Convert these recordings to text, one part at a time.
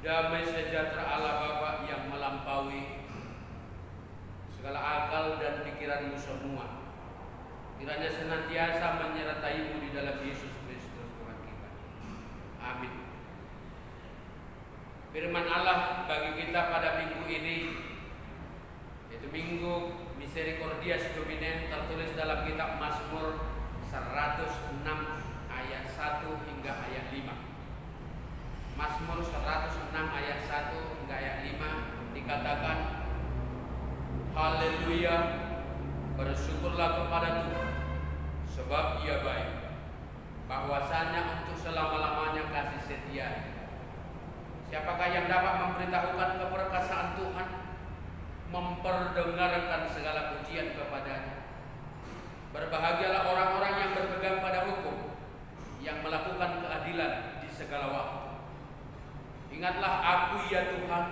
Damai sejahtera Allah Bapa yang melampaui segala akal dan pikiranmu semua. Kiranya senantiasa menyertaimu di dalam Yesus Kristus Tuhan kita. Amin. Firman Allah bagi kita pada minggu ini yaitu Minggu Misericordias Domine tertulis dalam kitab Mazmur 106 ayat 1 hingga ayat 5. Mazmur 106 ayat 1 hingga ayat 5 dikatakan Haleluya bersyukurlah kepada Tuhan sebab Ia baik. Bahwasanya untuk selama-lamanya kasih setia. Siapakah yang dapat memberitahukan keperkasaan Tuhan? Memperdengarkan segala pujian kepadanya. Berbahagialah orang-orang yang berpegang pada hukum yang melakukan keadilan di segala waktu Ingatlah aku ya Tuhan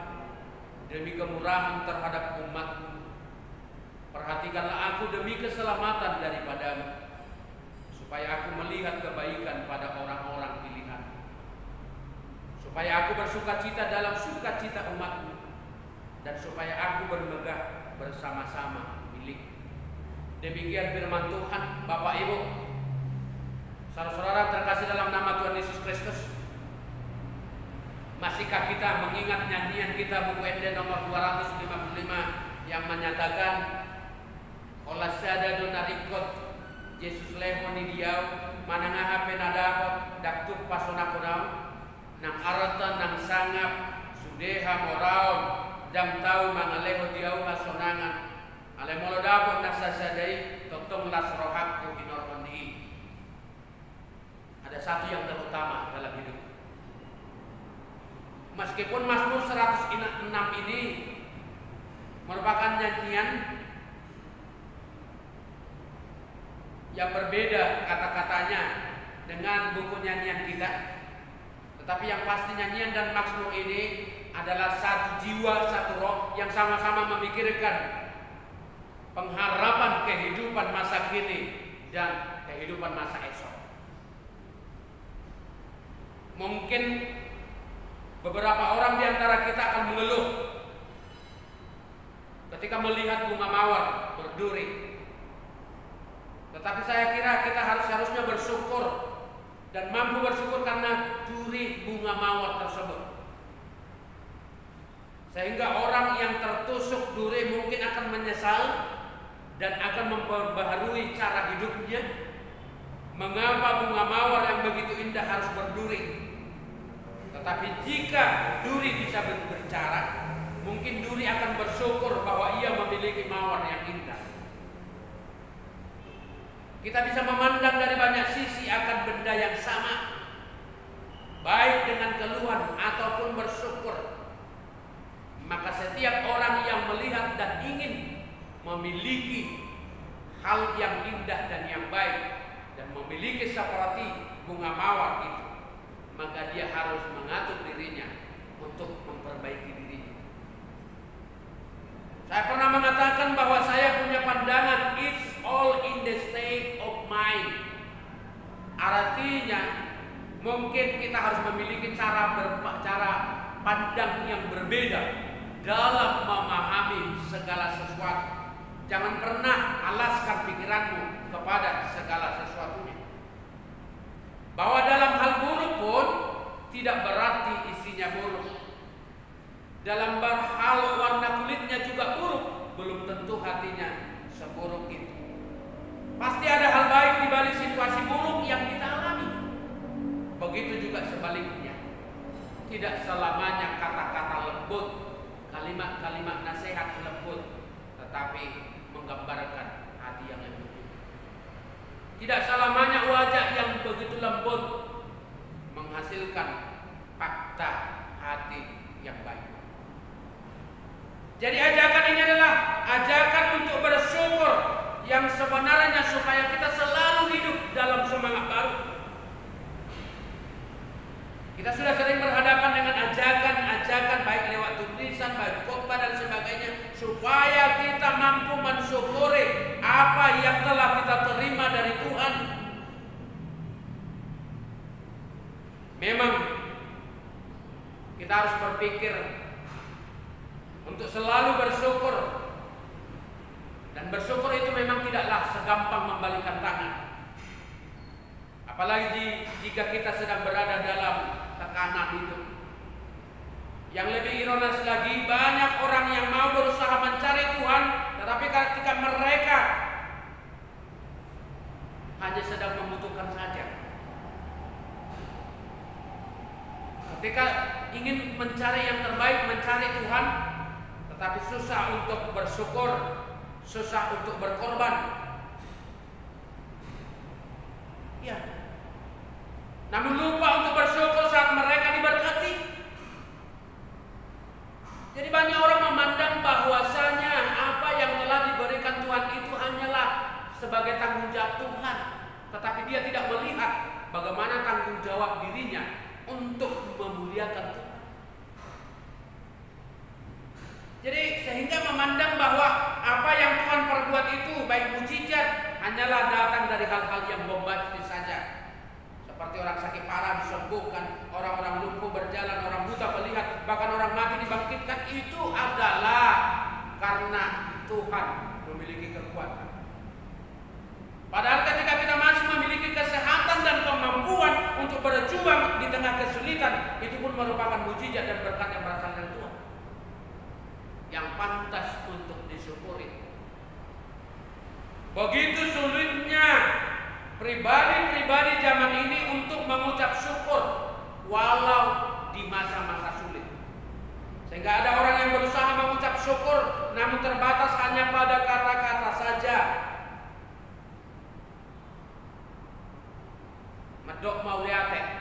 demi kemurahan terhadap umatmu. Perhatikanlah aku demi keselamatan daripadamu. Supaya aku melihat kebaikan pada orang-orang pilihan. Supaya aku bersuka cita dalam sukacita umatmu. Dan supaya aku bermegah bersama-sama milik. Demikian firman Tuhan, Bapak Ibu. Saudara-saudara terkasih dalam nama Tuhan Yesus Kristus. Masihkah kita mengingat nyanyian kita buku MD nomor 255 yang menyatakan Olah sada donarikot Yesus lehoni diau manangaha penadapot daktuk pasona kunau nang arata nang sangap sudeha moraon dam tau mangaleho diau hasonangan ale molo dapot nasasadai totong las rohakku hinor ada satu yang terutama dalam hidup Meskipun Mazmur 106 ini merupakan nyanyian yang berbeda kata-katanya dengan buku nyanyian kita. Tetapi yang pasti nyanyian dan Mazmur ini adalah satu jiwa, satu roh yang sama-sama memikirkan pengharapan kehidupan masa kini dan kehidupan masa esok. Mungkin Beberapa orang di antara kita akan mengeluh ketika melihat bunga mawar berduri. Tetapi saya kira kita harus harusnya bersyukur dan mampu bersyukur karena duri bunga mawar tersebut. Sehingga orang yang tertusuk duri mungkin akan menyesal dan akan memperbaharui cara hidupnya. Mengapa bunga mawar yang begitu indah harus berduri? Tetapi jika duri bisa berbicara, mungkin duri akan bersyukur bahwa ia memiliki mawar yang indah. Kita bisa memandang dari banyak sisi akan benda yang sama, baik dengan keluhan ataupun bersyukur. Maka setiap orang yang melihat dan ingin memiliki hal yang indah dan yang baik dan memiliki seperti bunga mawar itu maka dia harus mengatur dirinya untuk memperbaiki dirinya. Saya pernah mengatakan bahwa saya punya pandangan it's all in the state of mind. Artinya mungkin kita harus memiliki cara cara pandang yang berbeda dalam memahami segala sesuatu. Jangan pernah alaskan pikiranmu kepada segala sesuatunya. Bahwa dalam hal tidak berarti isinya buruk. Dalam hal warna kulitnya juga buruk, belum tentu hatinya seburuk itu. Pasti ada hal baik di balik situasi buruk yang kita alami. Begitu juga sebaliknya. Tidak selamanya kata-kata lembut, kalimat-kalimat nasihat lembut, tetapi menggambarkan hati yang lembut. Tidak selamanya wajah yang begitu lembut menghasilkan fakta hati yang baik. Jadi ajakan ini adalah ajakan untuk bersyukur yang sebenarnya supaya kita selalu hidup dalam semangat baru. Kita sudah sering berhadapan dengan ajakan-ajakan baik lewat tulisan, baik khotbah dan sebagainya supaya kita mampu mensyukuri apa yang telah kita terima dari Tuhan. Memang Kita harus berpikir untuk selalu bersyukur. Dan bersyukur itu memang tidaklah segampang membalikan tangan. Apalagi jika kita sedang berada dalam tekanan hidup. Yang lebih ironis lagi, banyak orang yang mau berusaha mencari Tuhan, tetapi ketika mereka hanya sedang membutuhkan saja. Ketika ingin mencari yang terbaik, mencari Tuhan, tetapi susah untuk bersyukur, susah untuk berkorban. Ya. Namun lupa untuk bersyukur saat mereka diberkati. Jadi banyak orang memandang bahwasanya apa yang telah diberikan Tuhan itu hanyalah sebagai tanggung jawab Tuhan, tetapi dia tidak melihat bagaimana tanggung jawab dirinya untuk memuliakan Tuhan. Jadi sehingga memandang bahwa apa yang Tuhan perbuat itu baik mujizat hanyalah datang dari hal-hal yang bombastis saja. Seperti orang sakit parah disembuhkan, orang-orang lumpuh berjalan, orang buta melihat, bahkan orang mati dibangkitkan itu adalah karena Tuhan memiliki kekuatan. Padahal ketika kita masih memiliki kesehatan dan kemampuan untuk berjuang di tengah kesulitan, itu pun merupakan mujizat dan berkat yang berasal dari Tuhan. Yang pantas untuk disyukuri. Begitu sulitnya pribadi-pribadi zaman ini untuk mengucap syukur walau di masa-masa sulit. Sehingga ada orang yang berusaha mengucap syukur namun terbatas hanya pada kata-kata saja. Medok mau lihat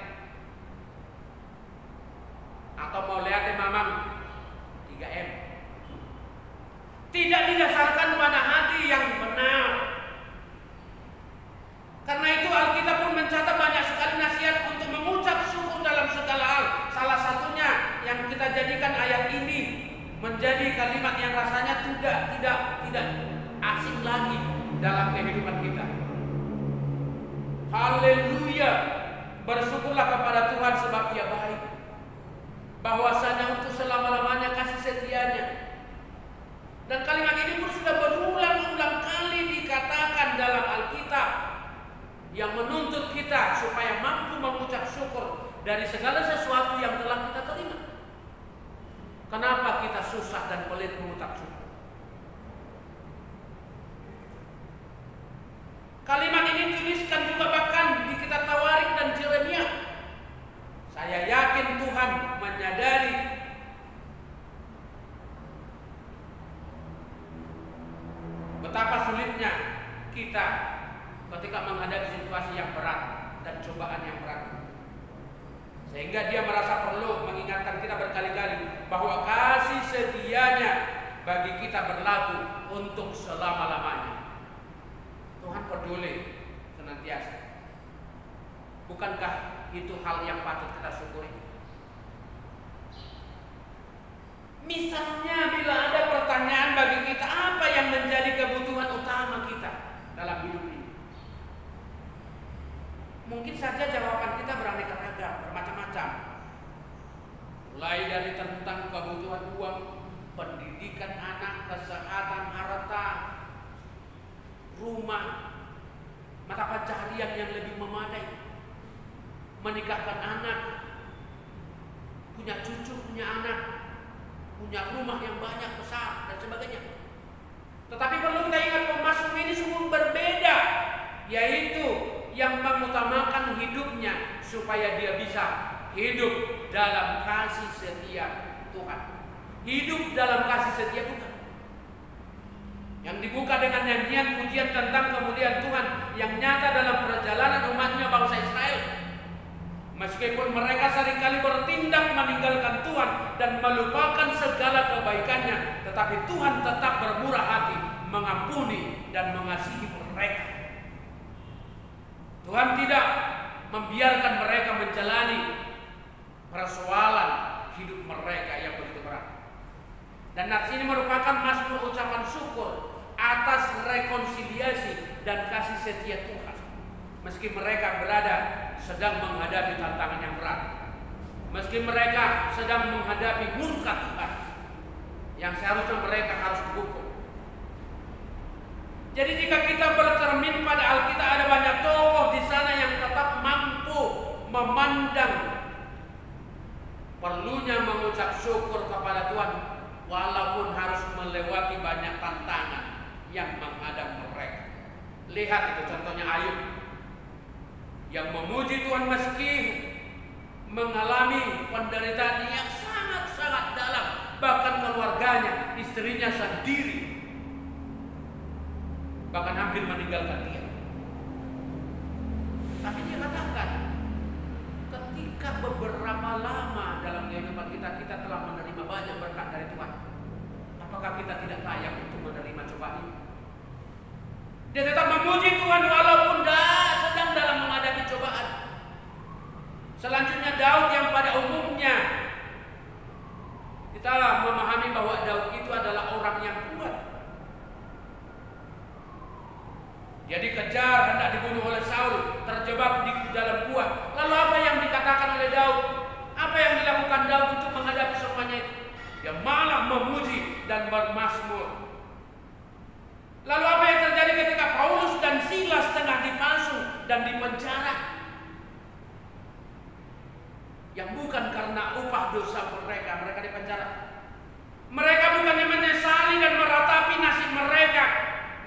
atau mau lihat mamang 3M. Tidak didasarkan pada hati yang benar. Karena itu Alkitab pun mencatat banyak sekali nasihat untuk mengucap syukur dalam segala hal. Salah satunya yang kita jadikan ayat ini menjadi kalimat yang rasanya tidak tidak tidak asing lagi dalam kehidupan kita. Haleluya. Bersyukurlah kepada Tuhan sebab Ia baik. Bahwasanya untuk selama-lamanya kasih setianya. Dan kalimat ini pun sudah berulang-ulang kali dikatakan dalam Alkitab yang menuntut kita supaya mampu mengucap syukur dari segala sesuatu yang telah kita terima. Kenapa kita susah dan pelit mengucap syukur? Kalimat ini tuliskan juga bahkan di kitab Tawarik dan Jeremia. Saya yakin Tuhan menyadari betapa sulitnya kita ketika menghadapi situasi yang berat dan cobaan yang berat. Sehingga dia merasa perlu mengingatkan kita berkali-kali bahwa kasih setianya bagi kita berlaku untuk selama-lamanya. Tuhan peduli senantiasa. Bukankah itu hal yang patut kita syukuri? Misalnya bila ada pertanyaan bagi kita apa yang menjadi kebutuhan utama kita dalam hidup ini? Mungkin saja jawaban kita beraneka ragam, bermacam-macam. Mulai dari kebutuhan uang, pendidikan anak, kesehatan, harta, rumah, mata pencaharian yang lebih memadai, menikahkan anak, punya cucu, punya anak, punya rumah yang banyak besar dan sebagainya. Tetapi perlu kita ingat pemasuk ini sungguh berbeda, yaitu yang mengutamakan hidupnya supaya dia bisa hidup dalam kasih setia Tuhan. Hidup dalam kasih setia Tuhan. Yang dibuka dengan nyanyian pujian tentang kemuliaan Tuhan yang nyata dalam perjalanan umatnya bangsa Israel. Meskipun mereka sering kali bertindak meninggalkan Tuhan dan melupakan segala kebaikannya, tetapi Tuhan tetap bermurah hati, mengampuni dan mengasihi mereka. Tuhan tidak membiarkan mereka menjalani persoalan hidup mereka yang begitu berat. Dan nats ini merupakan mazmur ucapan syukur atas rekonsiliasi dan kasih setia Tuhan. Meski mereka berada sedang menghadapi tantangan yang berat. Meski mereka sedang menghadapi murka Tuhan yang seharusnya mereka harus dihukum. Jadi jika kita bercermin pada Alkitab ada banyak tokoh di sana yang tetap mampu memandang perlunya mengucap syukur kepada Tuhan walaupun harus melewati banyak tantangan yang menghadap mereka. Lihat itu contohnya Ayub yang memuji Tuhan meski mengalami penderitaan yang sangat-sangat dalam bahkan keluarganya, istrinya sendiri bahkan hampir meninggalkan dia. Tapi dia katakan, ketika beberapa lama kehidupan kita telah menerima banyak berkat dari Tuhan, apakah kita tidak layak untuk menerima cobaan ini? Dia tetap memuji Tuhan walaupun dah sedang dalam menghadapi cobaan. Selanjutnya Daud yang pada umumnya kita memahami bahwa Daud itu adalah orang yang kuat. Dia dikejar hendak dibunuh oleh Saul, terjebak di dalam gua. Lalu apa yang dikatakan oleh Daud? Apa yang dilakukan Daud semuanya Dia malah memuji dan bermasmur. Lalu apa yang terjadi ketika Paulus dan Silas tengah dipalsu dan dipenjara? Yang bukan karena upah dosa mereka, mereka dipenjara. Mereka bukannya menyesali dan meratapi nasib mereka,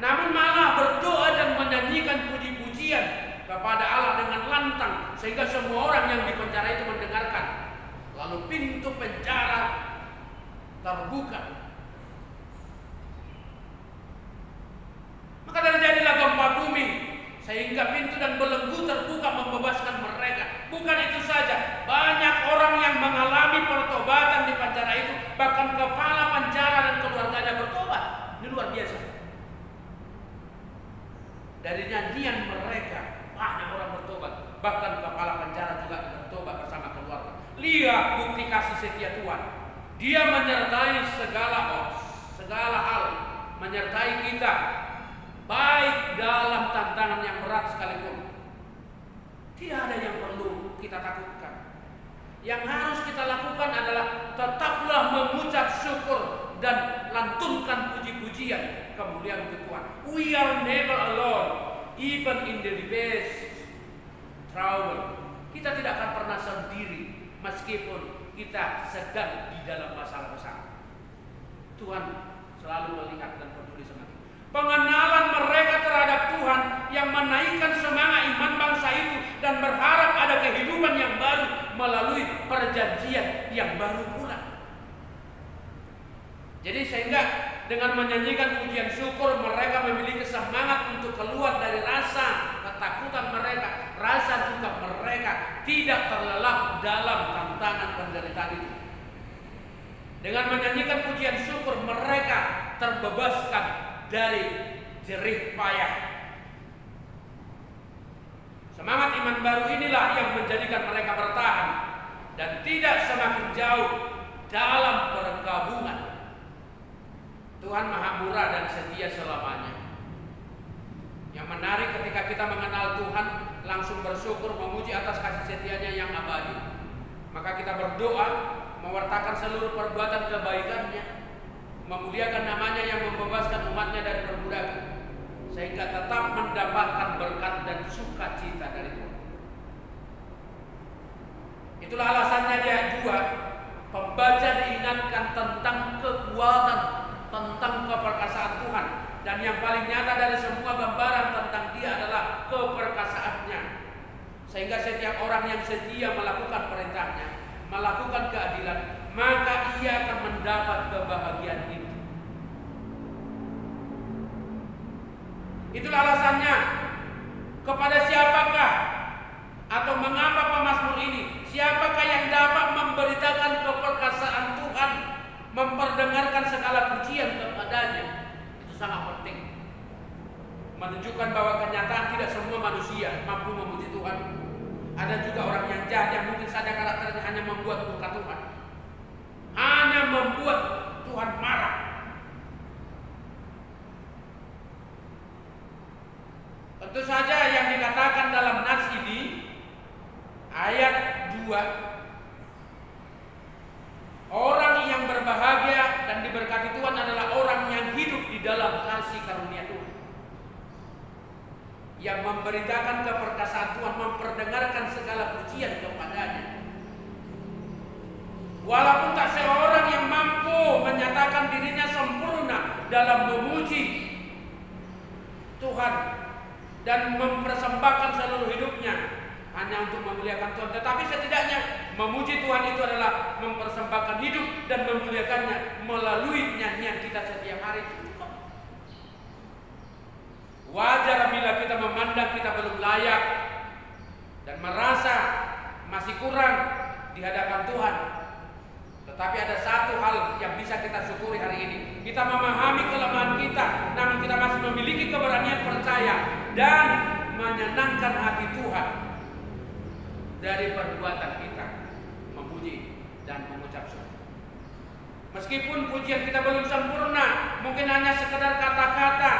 namun malah berdoa dan menyanyikan puji-pujian kepada Allah dengan lantang sehingga semua orang yang di penjara itu mendengarkan. Lalu pintu penjara terbuka. Maka terjadilah gempa bumi sehingga pintu dan belenggu terbuka membebaskan mereka. Bukan itu saja, banyak orang yang mengalami pertobatan di penjara itu, bahkan kepala penjara dan keluarganya bertobat. Ini luar biasa. Dari nyanyian mereka banyak orang bertobat. Bahkan kepala penjara juga bertobat bersama keluarga. Lihat bukti kasih setia Tuhan. Dia menyertai segala segala hal, menyertai kita baik dalam tantangan yang berat sekalipun. Tidak ada yang perlu kita takutkan. Yang harus kita lakukan adalah tetaplah mengucap syukur dan lantunkan puji-pujian kemuliaan Tuhan. We are never alone, even in the best trouble. Kita tidak akan pernah sendiri meskipun kita sedang di dalam masalah besar. Tuhan selalu melihat dan peduli sama kita. Pengenalan mereka terhadap Tuhan yang menaikkan semangat iman bangsa itu dan berharap ada kehidupan yang baru melalui perjanjian yang baru pula. Jadi sehingga dengan menyanyikan pujian syukur mereka memiliki semangat untuk keluar dari rasa ketakutan mereka, rasa duka mereka tidak terlelap dalam penderitaan itu. Dengan menyanyikan pujian syukur mereka terbebaskan dari jerih payah. Semangat iman baru inilah yang menjadikan mereka bertahan dan tidak semakin jauh dalam perkabungan Tuhan maha murah dan setia selamanya. Yang menarik ketika kita mengenal Tuhan, langsung bersyukur memuji atas kasih setianya yang abadi. Maka kita berdoa, mewartakan seluruh perbuatan kebaikannya, memuliakan namanya yang membebaskan umatnya dari perbudakan, sehingga tetap mendapatkan berkat dan sukacita dari Tuhan. Itulah alasannya dia dua, pembaca diingatkan tentang kekuatan tentang keperkasaan Tuhan dan yang paling nyata dari semua gambaran tentang dia adalah keperkasaannya sehingga setiap orang yang setia melakukan perintahnya melakukan keadilan maka ia akan mendapat kebahagiaan itu. Itulah alasannya. Kepada siapakah atau mengapa pemazmur ini? Siapakah yang dapat memberitakan keperkasaan Tuhan memperdengarkan segala pujian kepadanya? Itu sangat penting. Menunjukkan bahwa kenyataan tidak semua manusia mampu memuji Tuhan ada juga orang yang jahat yang mungkin saja karakternya hanya membuat murka Tuhan. Hanya membuat Tuhan marah. Tentu saja yang dikatakan dalam nas ini ayat 2 Orang yang berbahagia dan diberkati Tuhan adalah orang yang hidup di dalam kasih karunia Tuhan. Yang memberitakan keperkasaan Tuhan Tuhan dan mempersembahkan seluruh hidupnya hanya untuk memuliakan Tuhan. Tetapi setidaknya memuji Tuhan itu adalah mempersembahkan hidup dan memuliakannya melalui nyanyian kita setiap hari. Wajar bila kita memandang kita belum layak dan merasa masih kurang di hadapan Tuhan. Tetapi ada satu hal yang bisa kita syukuri hari ini. Kita memahami kelemahan kita, namun kita masih memiliki keberanian percaya dan menyenangkan hati Tuhan dari perbuatan kita memuji dan mengucap syukur. Meskipun pujian kita belum sempurna, mungkin hanya sekedar kata-kata,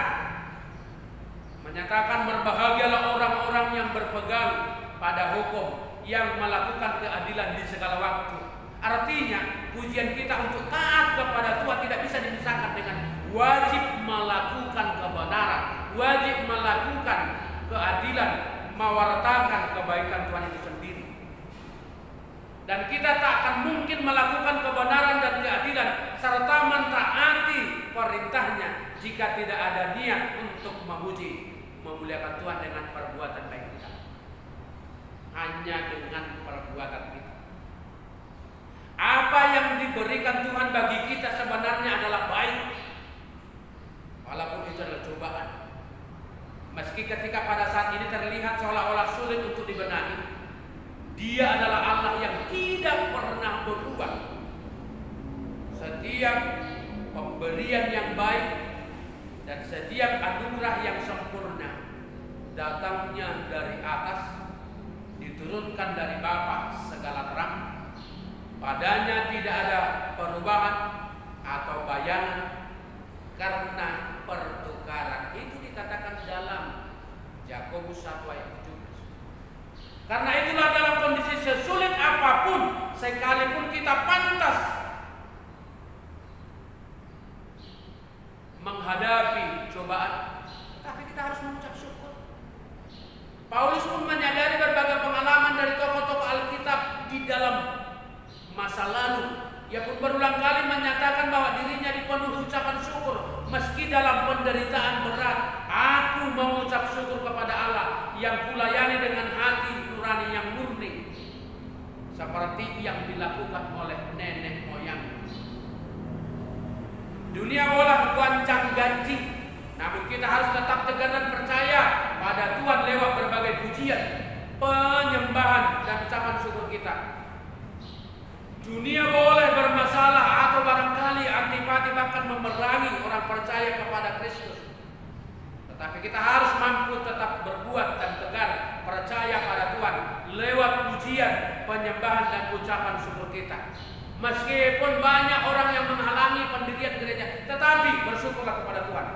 menyatakan berbahagialah orang-orang yang berpegang pada hukum yang melakukan keadilan di segala waktu. Artinya, pujian kita untuk taat kepada Tuhan tidak bisa dipisahkan dengan wajib melakukan kebenaran, wajib melakukan keadilan, mewartakan kebaikan Tuhan itu sendiri. Dan kita tak akan mungkin melakukan kebenaran dan keadilan serta mentaati perintahnya jika tidak ada niat untuk memuji memuliakan Tuhan dengan perbuatan baik kita. Hanya dengan perbuatan kita. Apa yang diberikan Tuhan bagi kita sebenarnya adalah baik. Walaupun itu adalah cobaan. Meski ketika pada saat ini terlihat seolah-olah sulit untuk dibenahi, Dia adalah Allah yang tidak pernah berubah. Setiap pemberian yang baik dan setiap anugerah yang sempurna datangnya dari atas, diturunkan dari Bapa segala terang. Padanya tidak ada perubahan atau bayangan karena pertukaran. Itu dikatakan dalam Yakobus 1 ayat 17. Karena itulah dalam kondisi sesulit apa pun, sekalipun kita pantas menghadapi cobaan, tapi kita harus mengucap syukur. Paulus pun menyadari berbagai pengalaman dari tokoh-tokoh Alkitab di dalam masa lalu. Ia pun berulang kali menyatakan bahwa dirinya dipenuhi ucapan syukur meski dalam penderitaan berat. Aku mengucap syukur kepada Allah yang kulayani dengan hati nurani yang murni seperti yang dilakukan oleh nenek moyang. Dunia boleh goncang ganti namun kita harus tetap tegar dan percaya pada Tuhan lewat berbagai pujian, penyembahan dan ucapan syukur kita. Dunia boleh bermasalah atau barangkali antipati bahkan memerangi orang percaya kepada Kristus. Tetapi kita harus mampu tetap berbuat dan tegar percaya pada Tuhan lewat pujian, penyembahan dan ucapan syukur kita. Meskipun banyak orang yang menghalangi pendirian gereja, tetapi bersyukurlah kepada Tuhan.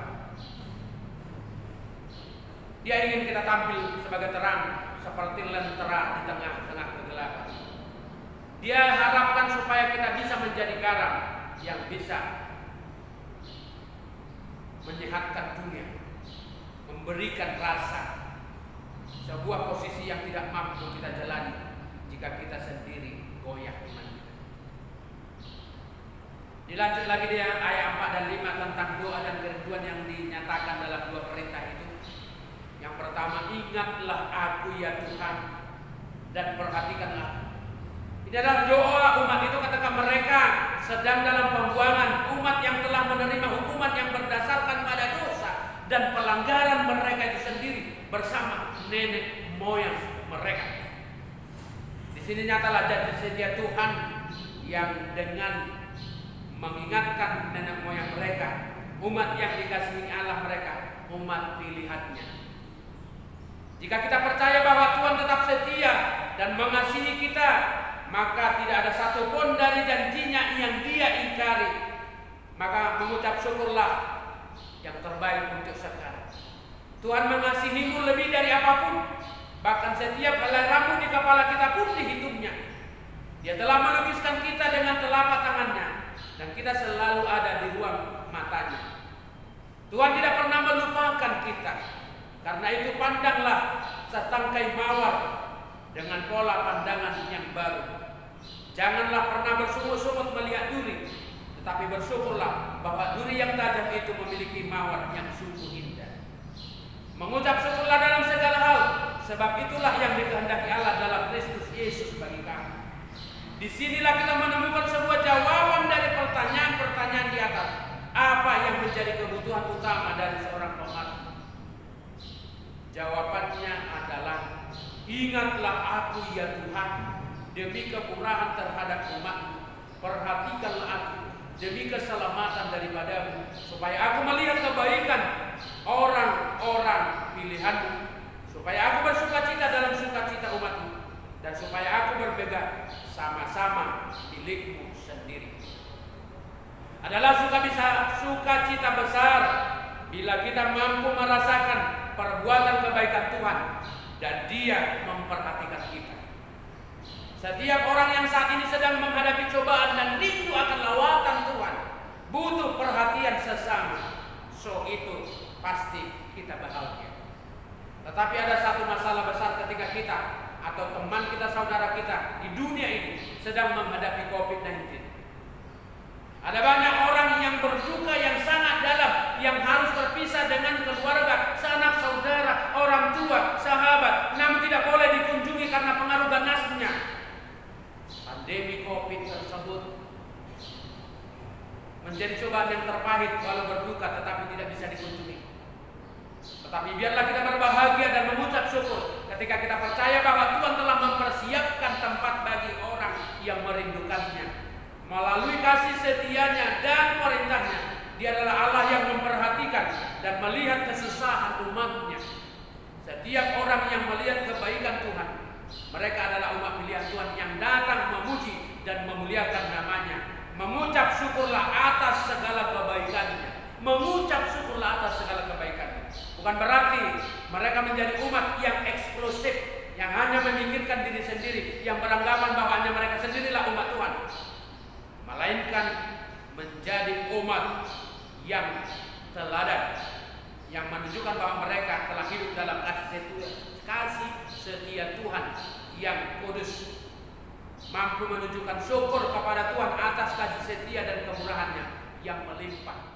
Dia ingin kita tampil sebagai terang seperti lentera di tengah-tengah kegelapan. Dia harapkan supaya kita bisa menjadi garam yang bisa menyehatkan dunia, memberikan rasa sebuah posisi yang tidak mampu kita jalani jika kita sendiri goyah iman kita. Dilanjut lagi dia ayat 4 dan 5 tentang doa dan kerinduan yang dinyatakan dalam dua perintah itu. Yang pertama, ingatlah aku ya Tuhan dan perhatikanlah. Ini adalah doa umat itu ketika mereka sedang dalam pembuangan umat yang telah menerima hukuman yang berdasarkan pada dosa dan pelanggaran mereka itu sendiri bersama nenek moyang mereka. Di sini nyatalah janji setia Tuhan yang dengan mengingatkan nenek moyang mereka, umat yang dikasihi Allah mereka, umat pilihannya. Jika kita percaya bahwa Tuhan tetap setia dan mengasihi kita, maka tidak ada satupun dari janjinya yang dia ingkari. Maka mengucap syukurlah yang terbaik untuk sekarang. Tuhan mengasihimu lebih dari apa pun. Bahkan setiap helai rambut di kepala kita pun dihitungnya. Dia telah melukiskan kita dengan telapak tangannya. Dan kita selalu ada di ruang matanya. Tuhan tidak pernah melupakan kita. Karena itu pandanglah setangkai mawar dengan pola pandangan yang baru. Janganlah pernah bersungut-sungut melihat duri, tetapi bersyukurlah bahwa duri yang tajam itu memiliki mawar yang sungguh indah. Mengucap syukurlah dalam segala hal, sebab itulah yang dikehendaki Allah dalam Kristus Yesus bagi kami. Di sinilah kita menemukan sebuah jawaban dari pertanyaan-pertanyaan di atas. Apa yang menjadi kebutuhan utama dari seorang pemarah? Jawabannya adalah Ingatlah aku ya Tuhan demi kemurahan terhadap umatmu. Perhatikanlah aku demi keselamatan daripadamu supaya aku melihat kebaikan orang-orang pilihanmu supaya aku bersuka cita dalam sukacita umatmu dan supaya aku berbeda sama-sama milikmu sendiri adalah suka bisa sukacita besar bila kita mampu merasakan perbuatan kebaikan Tuhan dan dia memperhatikan setiap orang yang saat ini sedang menghadapi cobaan dan rindu akan lawatan Tuhan, butuh perhatian sesama. So itu pasti kita bahagia. Tetapi ada satu masalah besar ketika kita atau teman kita, saudara kita di dunia ini sedang menghadapi COVID-19. Ada banyak orang yang berduka yang sangat dalam, yang harus berpisah dengan keluarga, sanak saudara, orang tua, sahabat, namun tidak boleh dikunjungi karena pengaruh ganasnya pandemi COVID tersebut menjadi cobaan yang terpahit walau berduka tetapi tidak bisa dikunjungi. Tetapi biarlah kita berbahagia dan mengucap syukur ketika kita percaya bahwa Tuhan telah mempersiapkan tempat bagi orang yang merindukannya. Melalui kasih setianya dan perintahnya, dia adalah Allah yang memperhatikan dan melihat kesusahan umatnya. Setiap orang yang melihat kebaikan Tuhan, mereka adalah umat pilihan Tuhan yang datang memuji dan memuliakan namanya. Mengucap syukurlah atas segala kebaikannya. Mengucap syukurlah atas segala kebaikannya. Bukan berarti mereka menjadi umat yang eksklusif, yang hanya memikirkan diri sendiri, yang beranggapan bahwa hanya mereka sendirilah umat Tuhan. Melainkan menjadi umat yang teladan, yang menunjukkan bahwa mereka telah hidup dalam kasih setia, kasih setia Tuhan yang kudus mampu menunjukkan syukur kepada Tuhan atas kasih setia dan kemurahannya yang melimpah